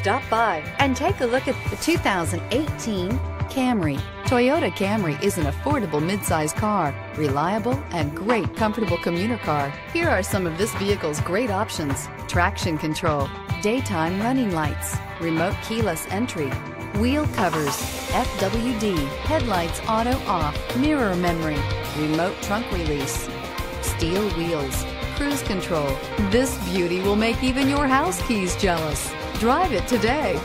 Stop by and take a look at the 2018 Camry. Toyota Camry is an affordable midsize car, reliable and great comfortable commuter car. Here are some of this vehicle's great options. Traction control, daytime running lights, remote keyless entry, wheel covers, FWD, headlights auto off, mirror memory, remote trunk release, steel wheels, cruise control. This beauty will make even your house keys jealous. Drive it today.